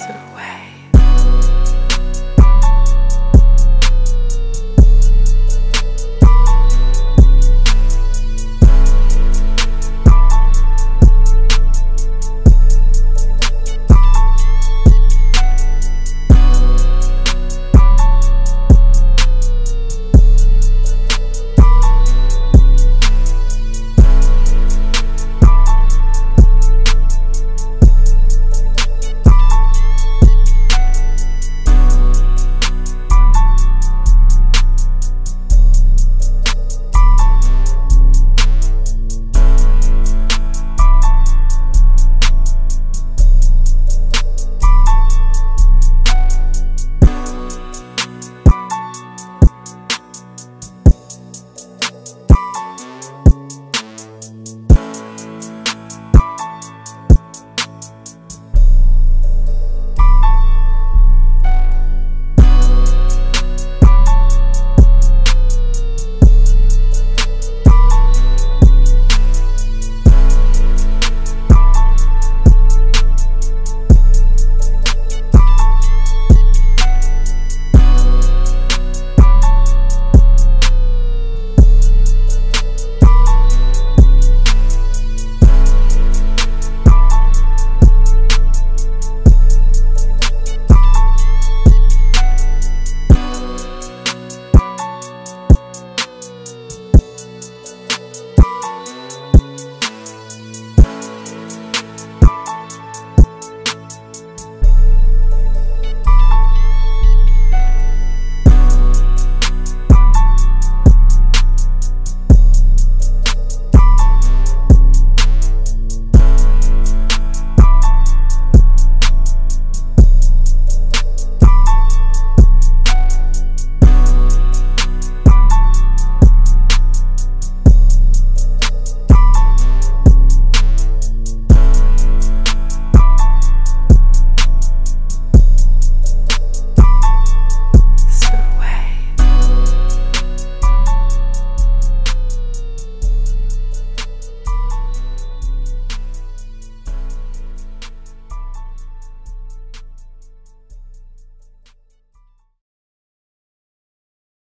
away.